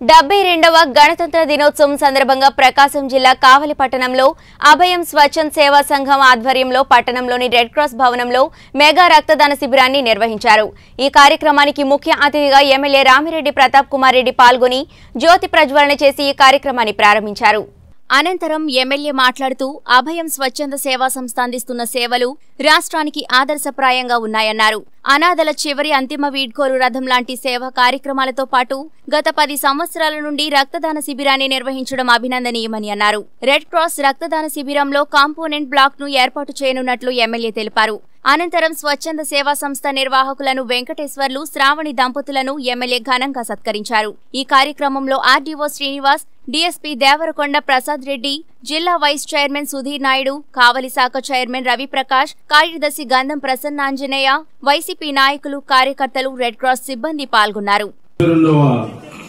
డెబ్బై రెండవ గణతంత్ర దినోత్సవం సందర్భంగా ప్రకాశం జిల్లా కావలి పట్టణంలో అభయం స్వచ్ఛంద సేవా సంఘం ఆధ్వర్యంలో పట్టణంలోని రెడ్ క్రాస్ భవనంలో మెగా రక్తదాన శిబిరాన్ని నిర్వహించారు. ఈ కార్యక్రమానికి ముఖ్య అతిథిగా ఎమ్మెల్యే రామిరెడ్డి ప్రతాప్ కుమార్ రెడ్డి పాల్గొని జ్యోతి ప్రజ్వలన చేసి ఈ కార్యక్రమాన్ని ప్రారంభించారు. అనంతరం ఎమ్మెల్యే మాట్లాడుతూ అభయం స్వచ్ఛంద సేవా సంస్థ అందిస్తున్న సేవలు రాష్ట్రానికి ఆదర్శప్రాయంగా ఉన్నాయన్నారు. అనాథల చివరి అంతిమ వీడ్కోలు రథం లాంటి సేవా కార్యక్రమాలతో పాటు గత పది సంవత్సరాల నుండి రక్తదాన శిబిరాన్ని నిర్వహించడం అభినందనీయమని అన్నారు. రెడ్ క్రాస్ రక్తదాన శిబిరంలో కాంపోనెంట్ బ్లాక్ను ఏర్పాటు చేయనున్నట్లు ఎమ్మెల్యే తెలిపారు. అనంతరం స్వచ్ఛంద సేవా సంస్థ నిర్వాహకులను వెంకటేశ్వర్లు శ్రావణి దంపతులను ఎమ్మెల్యే ఘనంగా సత్కరించారు. ఈ కార్యక్రమంలో ఆర్డీఓ శ్రీనివాస్ డీఎస్పీ దేవరకొండ ప్రసాద్ రెడ్డి జిల్లా వైస్ చైర్మన్ సుధీర్ నాయుడు కావలి శాఖ చైర్మన్ రవిప్రకాష్ కార్యదర్శి గంధం ప్రసన్నాంజనేయ వైసీపీ నాయకులు కార్యకర్తలు రెడ్ క్రాస్ సిబ్బంది పాల్గొన్నారు. రెండవ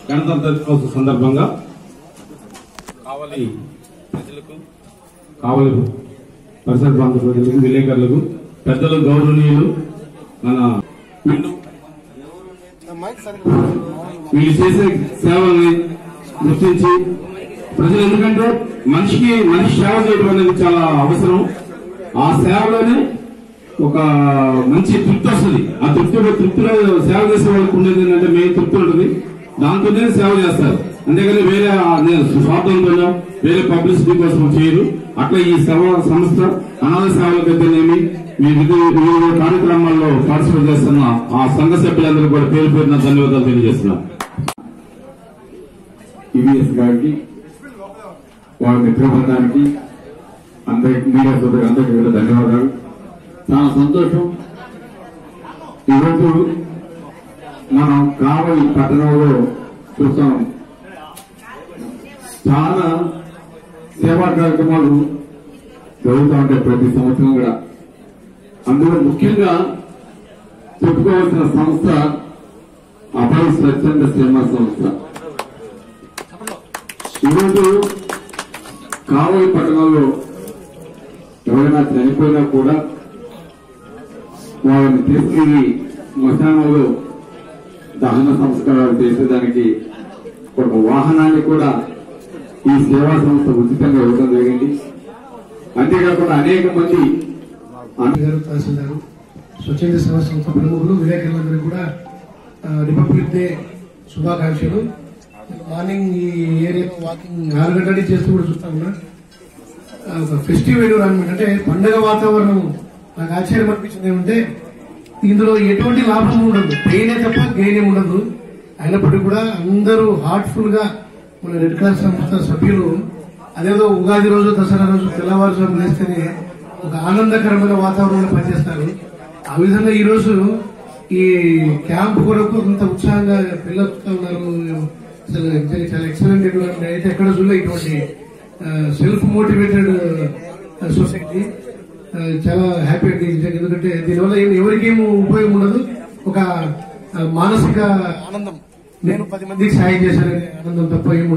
గణతంత్ర దినోత్సవ సందర్భంగా కావలి ప్రజలకు కావలి పరిసర ప్రాంత ప్రజలకు విలేకరులకు పెద్దలు గౌరవనీయులు మన వీళ్ళు చేసే సేవల్ని గుర్తించి ప్రజలు ఎందుకంటే మనిషికి మనిషి సేవ చేయడం అనేది చాలా అవసరం. ఆ సేవలోనే ఒక మంచి తృప్తి వస్తుంది. ఆ తృప్తిలో తృప్తిలో సేవ చేసే వాళ్ళకి ఉండేది ఏంటంటే మెయిన్ తృప్తి ఉంటుంది. దాంతోనే సేవ చేస్తారు. అంతేగాని వేరే ఆ స్వార్థంతోనో వేరే పబ్లిసిటీ కోసం చేయరు. అట్లా ఈ సేవ సంస్థ అనాథ సేవలకైతేనేమి మీ వివిధ వివిధ కార్యక్రమాల్లో పార్టిసిపేట్ చేస్తున్న ఆ సంఘ సభ్యులందరూ కూడా పేరు పేరున ధన్యవాదాలు తెలియజేస్తున్నాను. టీవీఎస్ గారికి వాళ్ళ మిత్రబృందానికి అందరికి మీడియా సోదరు అందరికీ కూడా ధన్యవాదాలు. చాలా సంతోషం. ఈరోజు మనం కావలి పట్టణంలో చూస్తాం. చాలా సేవా కార్యక్రమాలు జరుగుతూ ఉంటాయి ప్రతి సంవత్సరం కూడా. అందులో ముఖ్యంగా చెప్పుకోవాల్సిన సంస్థ అభయ స్వచ్ఛంద సేవా సంస్థ. ఈరోజు కావలి పట్టణంలో ఎవరైనా చనిపోయినా కూడా వాళ్ళని తీసుకెళ్ళి శ్మశానంలో దహన సంస్కారాలు చేసేదానికి ఒక వాహనాన్ని కూడా ఈ సేవా సంస్థ ఉచితంగా ఇవ్వడం జరిగింది. అంతేకాకుండా అనేక మంది గారు తహసీల్దారు స్వచ్ఛంద సేవా సంస్థ ప్రముఖులు విలేకరులందరూ కూడా రిపబ్లిక్ డే శుభాకాంక్షలు. మార్నింగ్ ఈ ఏరియాలో వాకింగ్ ఆరు గంటల చేస్తూ కూడా చూస్తాం కూడా ఒక ఫెస్టివ్ ఎన్విరాన్మెంట్ అంటే పండగ వాతావరణం నాకు ఆశ్చర్యం అనిపించింది ఏమంటే ఇందులో ఎటువంటి లాభం ఉండదు. పెయినే తప్ప గెయిన్ ఉండదు. అయినప్పటికీ కూడా అందరూ హార్ట్ఫుల్గా మన రెడ్ క్రాస్ సంస్థ సభ్యులు అదేదో ఉగాది రోజు దసరా రోజు తెల్లవారుజాము లేస్తేనే ఒక ఆనందకరమైన వాతావరణంలో పనిచేస్తారు. ఆ విధంగా ఈరోజు ఈ క్యాంప్ కొరకు అంత ఉత్సాహంగా పిల్లలు ఉన్నారు. అసలు చాలా ఎక్సలెంట్ అయితే ఎక్కడ చూడలే ఇటువంటి సెల్ఫ్ మోటివేటెడ్ సొసైటీ చాలా హ్యాపీ అండి. ఎందుకంటే దీనివల్ల ఏం- ఎవరికేం ఉపయోగం ఉండదు ఒక మానసిక ఆనందం నేను పది మందికి సాయం చేశాననే ఆనందం తప్ప.